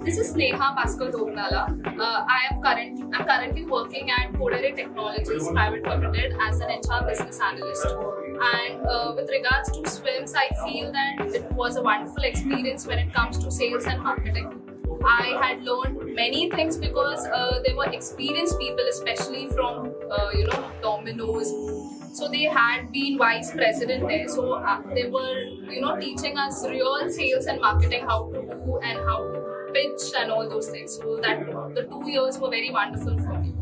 This is Neha Bhaskar Dognala. Uh, I am current, I'm currently working at Codere Technologies Private Limited as an HR business analyst. And uh, with regards to SVIMS, I feel that it was a wonderful experience when it comes to sales and marketing. I had learned many things because uh, there were experienced people, especially from uh, you know Domino's. So they had been vice president there. So uh, they were you know teaching us real sales and marketing, how to do and how to pitch and all those things. So that the two years were very wonderful for me.